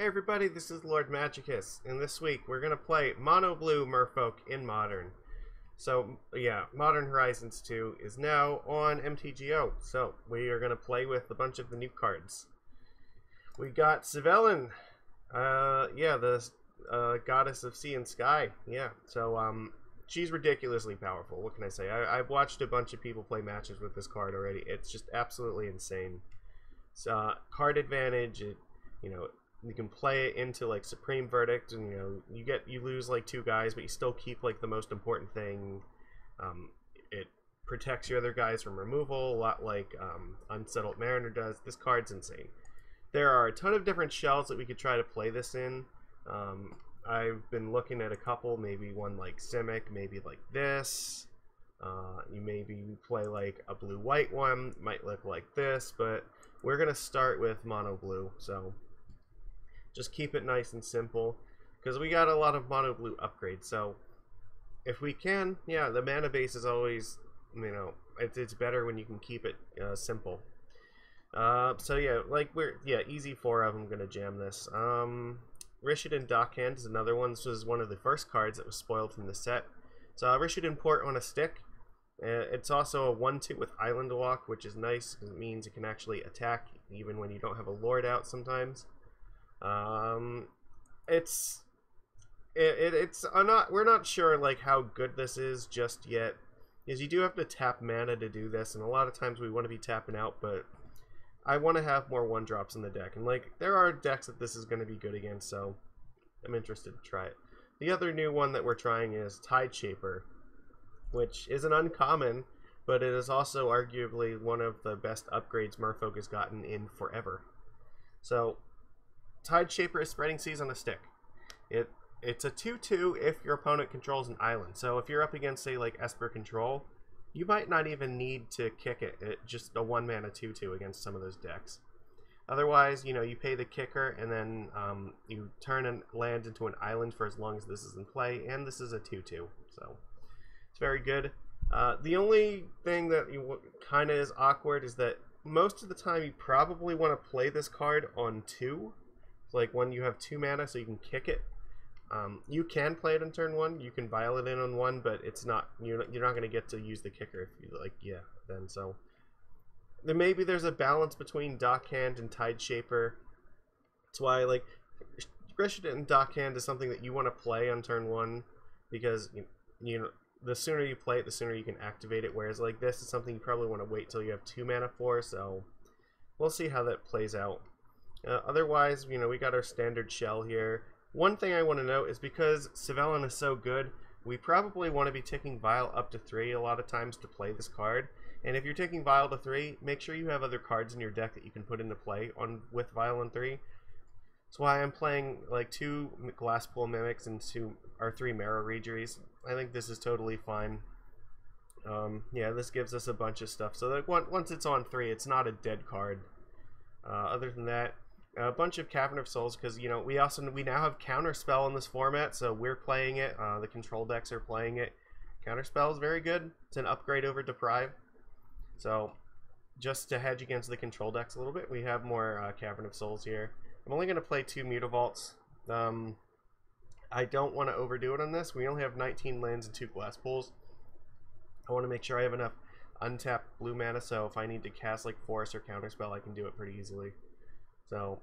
Hey everybody, this is Lord Majicus, and this week we're gonna play Mono Blue Merfolk in Modern. So yeah, Modern Horizons 2 is now on MTGO, so we are gonna play with a bunch of the new cards. We got Svyelun, uh, yeah, the uh, goddess of sea and sky, yeah. So um, she's ridiculously powerful. What can I say? I, I've watched a bunch of people play matches with this card already. It's just absolutely insane. So, uh, card advantage, it, you know, you can play it into like supreme verdict and you know you get you lose like two guys but you still keep like the most important thing. Um, it protects your other guys from removal a lot like um, unsettled mariner does. This card's insane. There are a ton of different shells that we could try to play this in. Um, i've been looking at a couple maybe one like simic maybe like this. Uh, you maybe play like a blue white one might look like this but we're gonna start with mono blue so just keep it nice and simple because we got a lot of mono blue upgrades. So if we can, yeah, the mana base is always, you know, it's, it's better when you can keep it uh, simple. Uh, so yeah, like we're yeah, easy four of them gonna jam this. Um, Rishadan Dockhand is another one. This was one of the first cards that was spoiled from the set. So uh, Rishadan Port on a stick. Uh, it's also a 1-2 with Island Walk, which is nice. It means it can actually attack even when you don't have a Lord out sometimes. Um, it's it, it it's I'm not we're not sure like how good this is just yet. Is you do have to tap mana to do this, and a lot of times we want to be tapping out, but I want to have more one drops in the deck, and like there are decks that this is going to be good against, so I'm interested to try it. The other new one that we're trying is Tide Shaper, which is an uncommon, but it is also arguably one of the best upgrades Merfolk has gotten in forever. So Tide Shaper is spreading seas on a stick. It it's a 2-2 if your opponent controls an island. So if you're up against say like Esper control, you might not even need to kick it. it just a one mana 2-2 against some of those decks. Otherwise, you know, you pay the kicker and then um, you turn and land into an island for as long as this is in play, and this is a 2-2, so it's very good. Uh, the only thing that kind of is awkward is that most of the time you probably want to play this card on 2, like when you have two mana, so you can kick it. Um, you can play it on turn one. You can vial it in on one, but it's not you're not, you're not going to get to use the kicker if you like. Yeah, then so then maybe there's a balance between Dockhand and Tide Shaper. That's why like Rishadan and Dockhand is something that you want to play on turn one because you, you know the sooner you play it, the sooner you can activate it. Whereas like this is something you probably want to wait till you have two mana for. So we'll see how that plays out. Uh, otherwise, you know, we got our standard shell here. One thing I want to note is because Svyelun is so good, we probably want to be taking Vial up to 3 a lot of times to play this card. And if you're taking Vial to 3, make sure you have other cards in your deck that you can put into play on with Vial on 3. That's why I'm playing like two Glasspool Mimics and two or three Merrow Reejereys. I think this is totally fine. Um, yeah, this gives us a bunch of stuff. So like once it's on 3, it's not a dead card. Uh, other than that, a bunch of Cavern of Souls because you know we also we now have Counterspell in this format, so we're playing it. Uh, the control decks are playing it. Counterspell is very good. It's an upgrade over Deprive. So just to hedge against the control decks a little bit, we have more uh, Cavern of Souls here. I'm only going to play two Mutavaults. Um, I don't want to overdo it on this. We only have 19 lands and two glass pools. I want to make sure I have enough untapped blue mana, so if I need to cast like Force or Counterspell, I can do it pretty easily. So,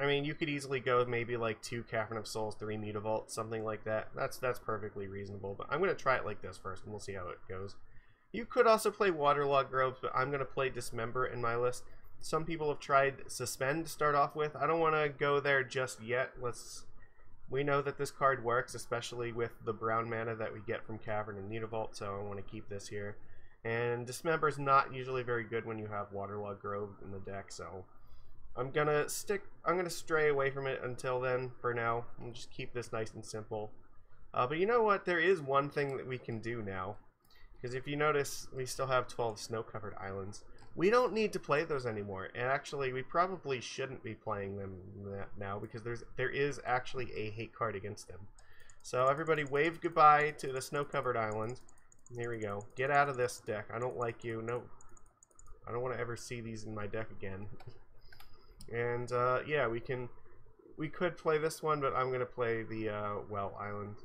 I mean, you could easily go maybe like two Cavern of Souls, three Mutavault, something like that. That's that's perfectly reasonable. But I'm gonna try it like this first, and we'll see how it goes. You could also play Waterlogged Groves, but I'm gonna play Dismember in my list. Some people have tried Suspend to start off with. I don't want to go there just yet. Let's. We know that this card works, especially with the brown mana that we get from Cavern and Mutavault, so I want to keep this here. And Dismember is not usually very good when you have Waterlogged Grove in the deck, so I'm gonna stick, I'm gonna stray away from it until then for now and just keep this nice and simple. Uh, but you know what, there is one thing that we can do now. Because if you notice, we still have 12 snow-covered islands. We don't need to play those anymore. And actually, we probably shouldn't be playing them now because there's there is actually a hate card against them. So everybody wave goodbye to the snow-covered islands. Here we go. Get out of this deck. I don't like you. No. I don't want to ever see these in my deck again. And uh, yeah, we can we could play this one, but I'm gonna play the uh, Well Island.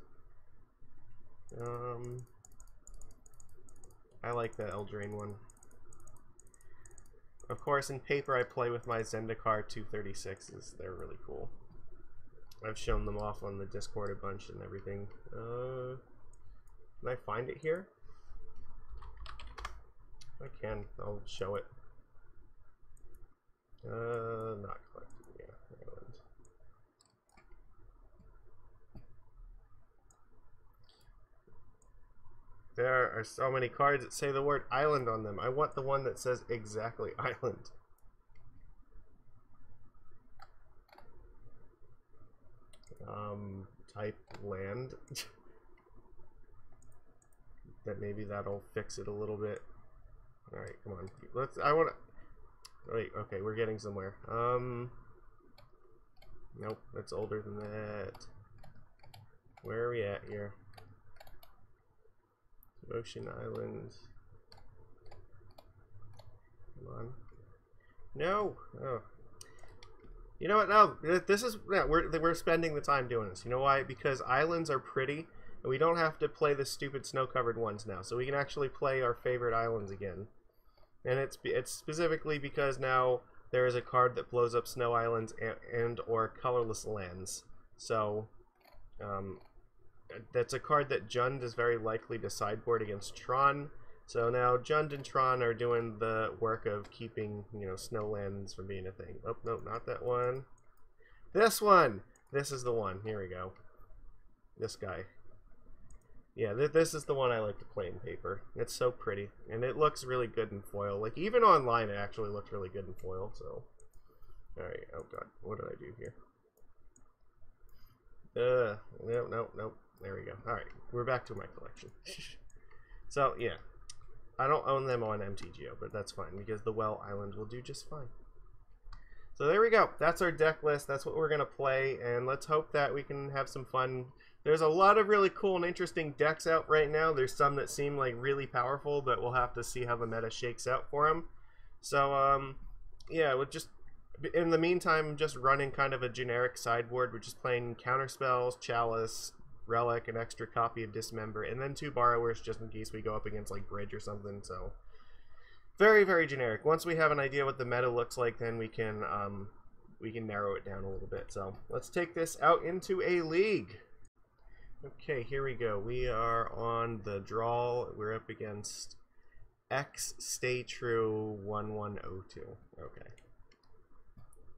Um, I like the Eldraine one. Of course, in paper, I play with my Zendikar 236s. They're really cool. I've shown them off on the Discord a bunch and everything. Uh, can I find it here? I can. I'll show it. Uh, not collected. Yeah, island. There are so many cards that say the word island on them. I want the one that says exactly island. Um, type land. that maybe that'll fix it a little bit. All right, come on. Let's. I want to. Wait. Okay, we're getting somewhere. Um. Nope, that's older than that. Where are we at here? Ocean Island. Come on. No. Oh. You know what? No, this is yeah. We're we're spending the time doing this. You know why? Because islands are pretty, and we don't have to play the stupid snow-covered ones now. So we can actually play our favorite islands again. And it's it's specifically because now there is a card that blows up snow islands and, and or colorless lands. So, um, that's a card that Jund is very likely to sideboard against Tron. So now Jund and Tron are doing the work of keeping, you know, Snowlands from being a thing. Oh, no, not that one. This one! This is the one. Here we go. This guy. Yeah, th this is the one I like to play in paper. It's so pretty. And it looks really good in foil. Like, even online, it actually looks really good in foil, so... Alright, oh god, what did I do here? Uh, no, no, no. There we go. Alright, we're back to my collection. so, yeah. I don't own them on MTGO, but that's fine, because the Well Island will do just fine. So there we go. That's our deck list. That's what we're going to play, and let's hope that we can have some fun. There's a lot of really cool and interesting decks out right now. There's some that seem like really powerful, but we'll have to see how the meta shakes out for them. So, um, yeah, we'll just in the meantime, just running kind of a generic sideboard. We're just playing counterspells, chalice, relic, an extra copy of dismember, and then two borrowers just in case we go up against like bridge or something. So very very generic. Once we have an idea what the meta looks like, then we can um, we can narrow it down a little bit. So let's take this out into a league. Okay, here we go. We are on the draw. We're up against X Stay True 1102. Okay.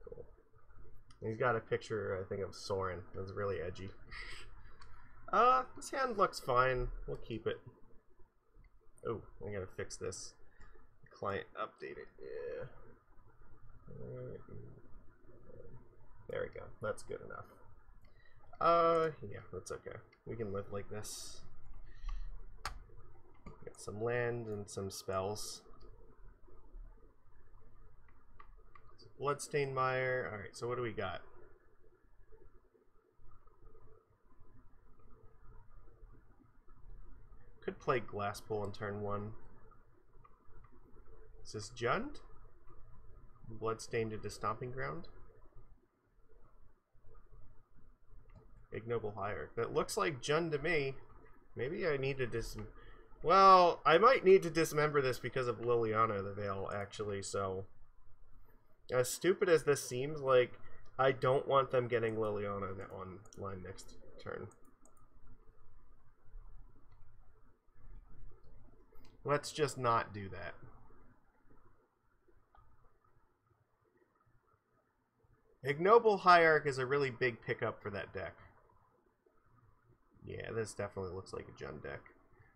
Cool. He's got a picture, I think, of Sorin. That's really edgy. Uh, this hand looks fine. We'll keep it. Oh, I gotta fix this. Client updated. Yeah. There we go. That's good enough. Uh, yeah, that's okay. We can live like this. Got some land and some spells. Bloodstained Mire. Alright, so what do we got? Could play glass Glasspool on turn one. Is this Jund? Bloodstained into Stomping Ground? Ignoble Hierarch. That looks like Jund to me. Maybe I need to dis... Well, I might need to dismember this because of Liliana the Veil, actually, so... As stupid as this seems, like, I don't want them getting Liliana on line next turn. Let's just not do that. Ignoble Hierarch is a really big pickup for that deck. Yeah, this definitely looks like a Jund deck.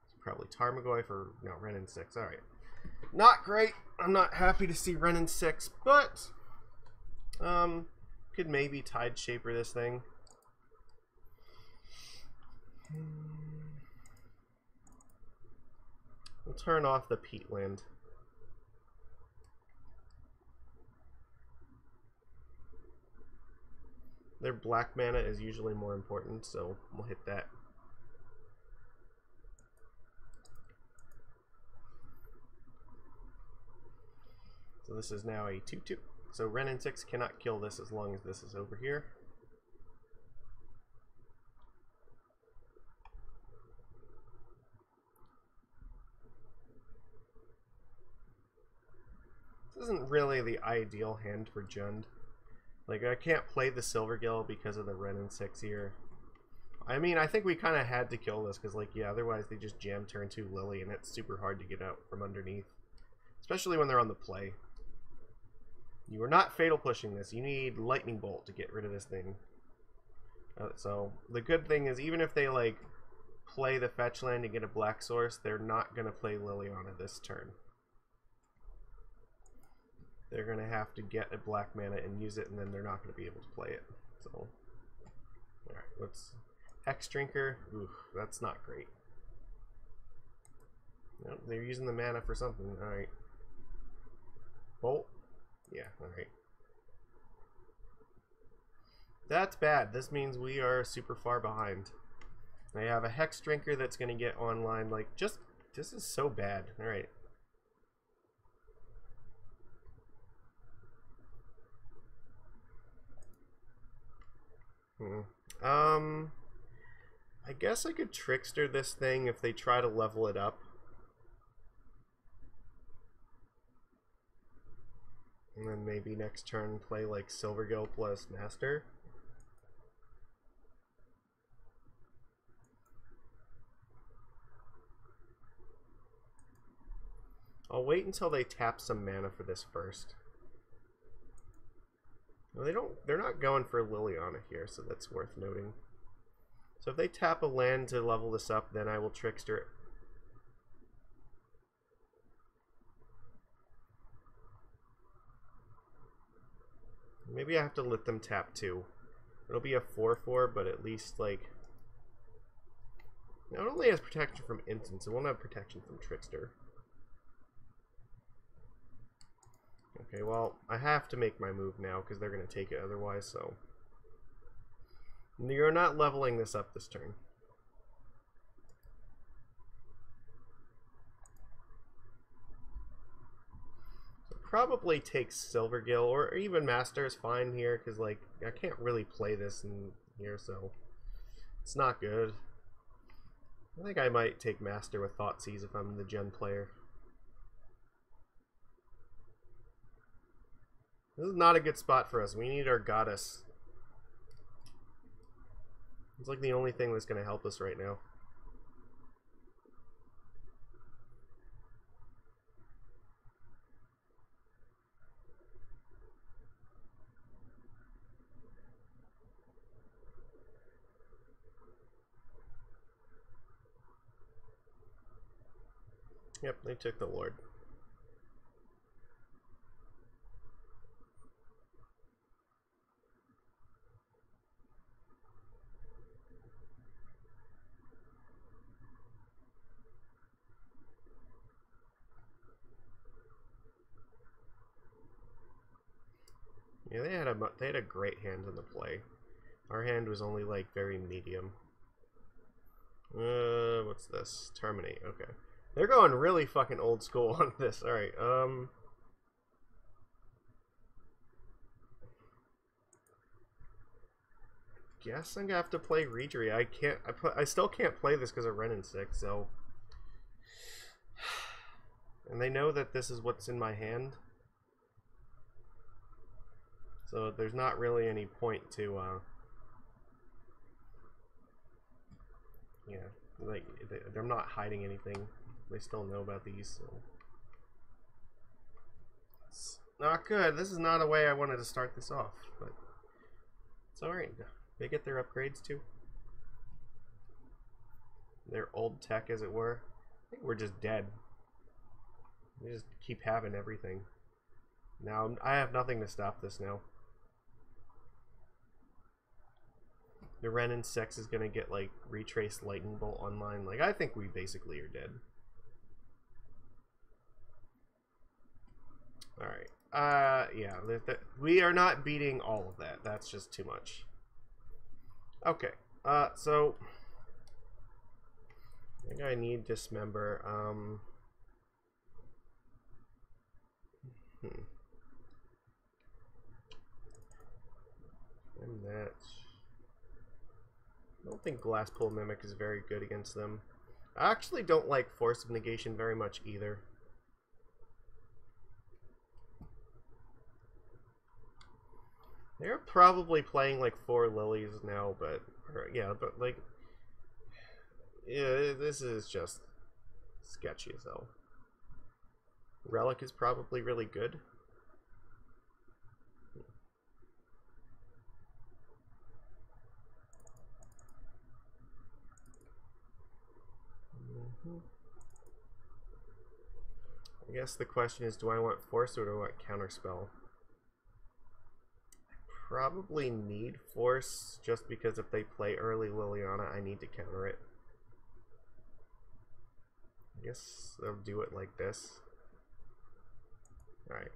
It's probably Tarmogoyf for no, Wrenn and 6. Alright. Not great. I'm not happy to see Wrenn and 6, but um could maybe Tide Shaper this thing. We'll turn off the peatland. Their black mana is usually more important, so we'll hit that. this is now a 2-2. So Wrenn and 6 cannot kill this as long as this is over here. This isn't really the ideal hand for Jund. Like, I can't play the Silvergill because of the Wrenn and 6 here. I mean, I think we kind of had to kill this because, like, yeah, otherwise they just jam turn 2 Lily and it's super hard to get out from underneath. Especially when they're on the play. You are not fatal pushing this. You need Lightning Bolt to get rid of this thing. Uh, so, the good thing is, even if they, like, play the fetch land to get a black source, they're not going to play Liliana this turn. They're going to have to get a black mana and use it, and then they're not going to be able to play it. So, alright, let's... Hex Drinker, oof, that's not great. Nope, they're using the mana for something. Alright. Bolt? Yeah, alright. That's bad. This means we are super far behind. They have a Hex Drinker that's going to get online. Like, just, this is so bad. Alright. Hmm. Um, I guess I could Trickster this thing if they try to level it up. And then maybe next turn play like Silvergill plus Master. I'll wait until they tap some mana for this first. They don't. They're not going for Liliana here, so that's worth noting. So if they tap a land to level this up, then I will Trickster it. Maybe I have to let them tap two. It'll be a 4-4, but at least, like... Now It only has protection from Instants. It won't have protection from Trickster. Okay, well, I have to make my move now because they're going to take it otherwise, so... You're not leveling this up this turn. So probably take Silvergill, or even Master is fine here, because, like, I can't really play this in here, so... It's not good. I think I might take Master with Thoughtseize if I'm the Jund player. This is not a good spot for us. We need our goddess. It's like the only thing that's going to help us right now. Yep, they took the Lord. Yeah, they had a they had a great hand in the play. Our hand was only like very medium. Uh, what's this? Terminate. Okay, they're going really fucking old school on this. All right. Um. Guess I'm gonna have to play Reejerey. I can't. I put. I still can't play this because of and Six. So. And they know that this is what's in my hand. So there's not really any point to, uh, yeah, like, they're not hiding anything. They still know about these, so. It's not good. This is not a way I wanted to start this off, but it's alright. They get their upgrades too. Their old tech, as it were. I think we're just dead. We just keep having everything. Now, I have nothing to stop this now. the and Six is gonna get like retrace lightning bolt online. Like I think we basically are dead. All right. Uh, yeah. We are not beating all of that. That's just too much. Okay. Uh, so I think I need dismember. Um. Hmm. And that's. I don't think Glasspool Mimic is very good against them. I actually don't like Force of Negation very much either. They're probably playing like four lilies now, but or, yeah, but like, yeah, this is just sketchy as hell. Relic is probably really good. Mhm. I guess the question is, do I want force or do I want counterspell? Probably need force just because if they play early Liliana, I need to counter it. I guess they'll do it like this. Alright.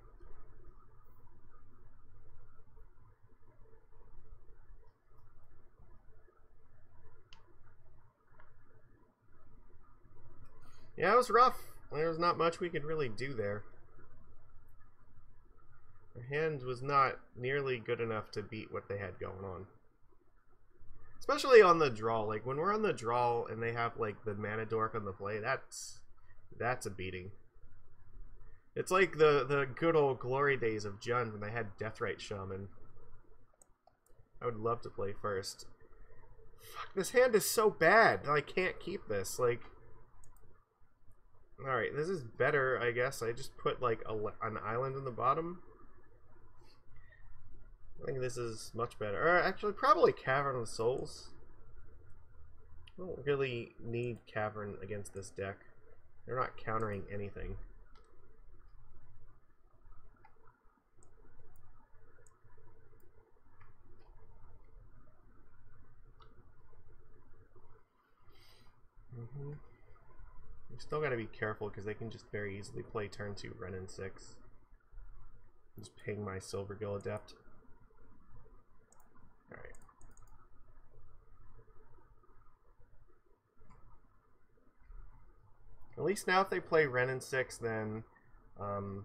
Yeah, it was rough. There's not much we could really do there. Hand was not nearly good enough to beat what they had going on. Especially on the draw. Like, when we're on the draw and they have, like, the mana dork on the play, that's... That's a beating. It's like the, the good old glory days of Jund when they had Deathrite Shaman. I would love to play first. Fuck, this hand is so bad. I can't keep this. Like... Alright, this is better, I guess. I just put, like, a, an island in the bottom. I think this is much better. Or actually, probably Cavern of Souls. I don't really need Cavern against this deck. They're not countering anything. Mm -hmm. We still gotta be careful because they can just very easily play turn 2 Wrenn and 6. Just ping my Silvergill Adept. Alright. At least now if they play Wrenn and 6, then, um,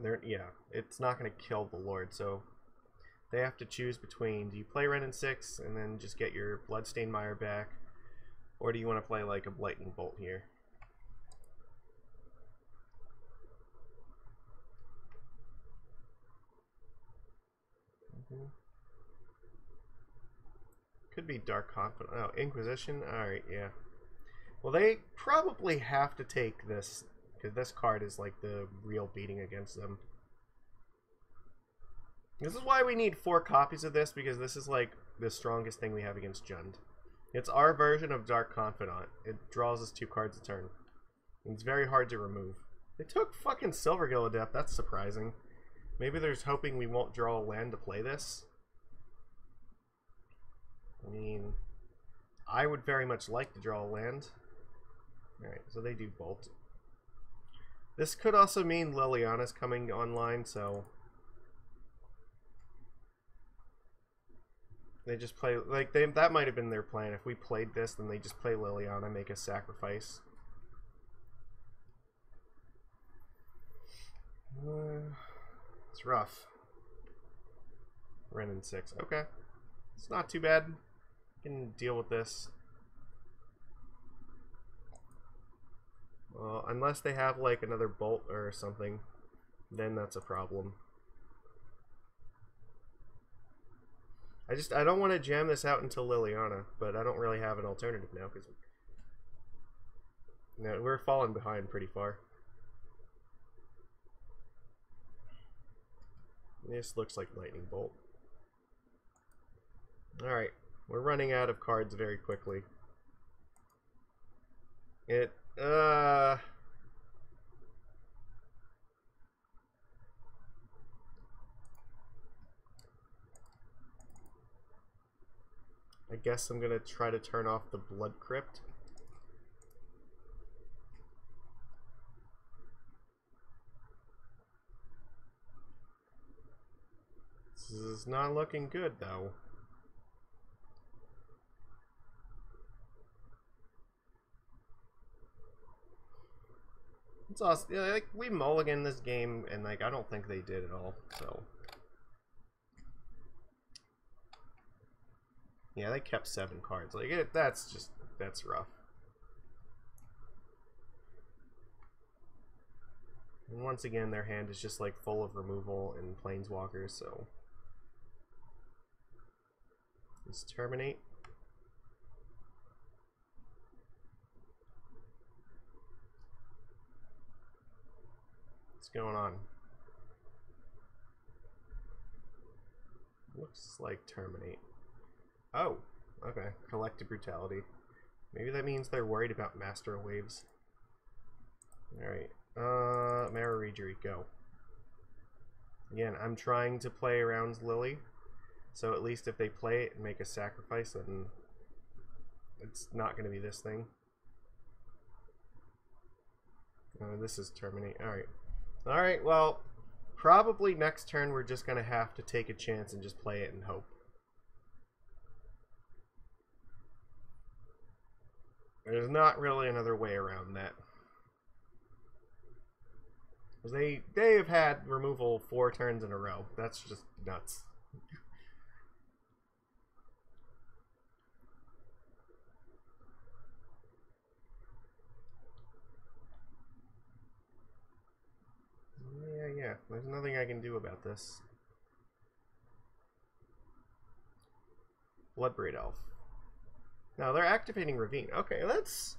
they're, yeah, it's not going to kill the Lord, so they have to choose between, do you play Wrenn and 6 and then just get your Bloodstained Mire back, or do you want to play like a Lightning Bolt here? Mm -hmm. Could be Dark Confidant. Oh, Inquisition? Alright, yeah. Well, they probably have to take this, because this card is like the real beating against them. This is why we need four copies of this, because this is like the strongest thing we have against Jund. It's our version of Dark Confidant. It draws us two cards a turn. It's very hard to remove. They took fucking Silvergill Adept. That's surprising. Maybe they're hoping we won't draw a land to play this. I mean, I would very much like to draw a land. Alright, so they do Bolt. This could also mean Liliana's coming online, so... They just play, like, they, that might have been their plan. If we played this, then they just play Liliana, make a sacrifice. Uh, it's rough. Wrenn and 6, okay. It's not too bad can deal with this. Well, unless they have like another bolt or something, then that's a problem. I just I don't want to jam this out until Liliana, but I don't really have an alternative now because no, we're falling behind pretty far. This looks like lightning bolt. All right. We're running out of cards very quickly. It, uh... I guess I'm gonna try to turn off the Blood Crypt. This is not looking good, though. It's awesome. Yeah, like we mulligan this game, and like I don't think they did at all. So yeah, they kept seven cards. Like it, that's just that's rough. And once again, their hand is just like full of removal and planeswalkers. So Let's terminate. Going on? Looks like terminate. Oh, okay. Collective brutality. Maybe that means they're worried about master waves. Alright. Uh, Merrow Reejerey, go. Again, I'm trying to play around Lily. So at least if they play it and make a sacrifice, then it's not going to be this thing. Uh, this is terminate. Alright. Alright, well, probably next turn we're just going to have to take a chance and just play it and hope. There's not really another way around that. They they have had removal four turns in a row. That's just nuts. Yeah, yeah. There's nothing I can do about this. Bloodbraid Elf. Now they're activating Ravine. Okay, that's.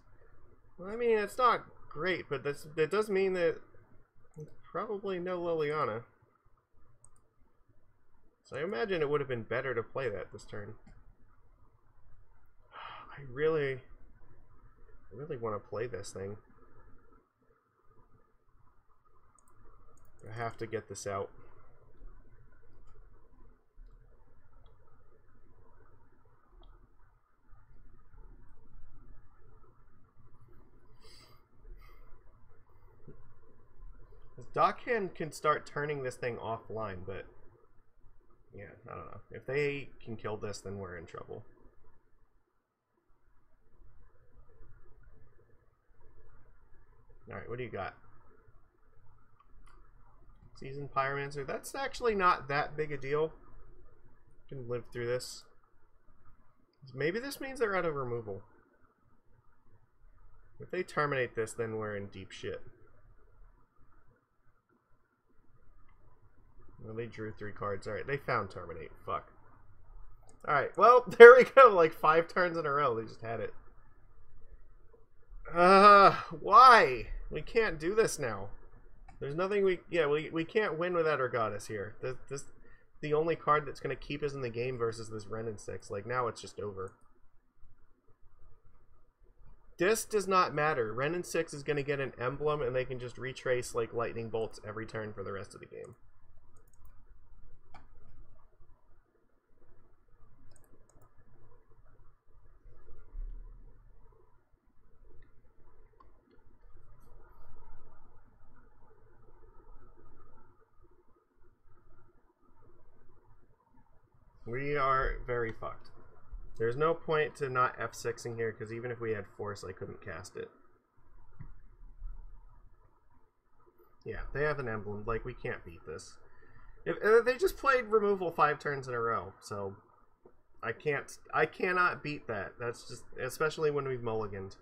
I mean, it's not great, but that's that does mean that probably no Liliana. So I imagine it would have been better to play that this turn. I really, I really want to play this thing. I have to get this out. Dockhand can start turning this thing offline, but yeah, I don't know. If they can kill this, then we're in trouble. Alright, what do you got? Seasoned Pyromancer. That's actually not that big a deal. Can live through this. Maybe this means they're out of removal. If they terminate this, then we're in deep shit. Well, they drew three cards. Alright, they found Terminate. Fuck. Alright, well, there we go. Like five turns in a row. They just had it. Uh, why? We can't do this now. There's nothing we... Yeah, we, we can't win without our goddess here. This, this the only card that's going to keep us in the game versus this and 6. Like, now it's just over. This does not matter. And 6 is going to get an emblem, and they can just retrace, like, lightning bolts every turn for the rest of the game. We are very fucked. There's no point to not F6ing here, because even if we had Force, I couldn't cast it. Yeah, they have an emblem. Like, we can't beat this. If, uh, they just played removal five turns in a row, so I can't, I cannot beat that. That's just, especially when we've mulliganed.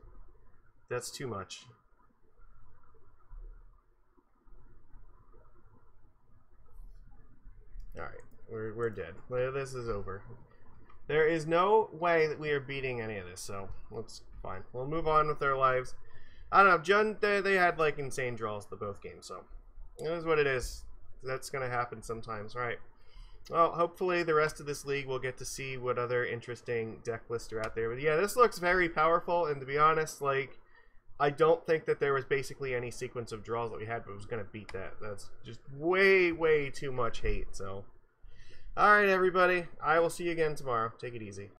That's too much. Alright. We're, we're dead. This is over. There is no way that we are beating any of this, so let's fine. We'll move on with our lives. I don't know. Jund, they, they had like insane draws the both games, so it is what it is. That's gonna happen sometimes, right? Well, hopefully the rest of this league will get to see what other interesting deck lists are out there. But yeah, this looks very powerful, and to be honest, like I don't think that there was basically any sequence of draws that we had, but was gonna beat that. That's just way, way too much hate. So. Alright, everybody. I will see you again tomorrow. Take it easy.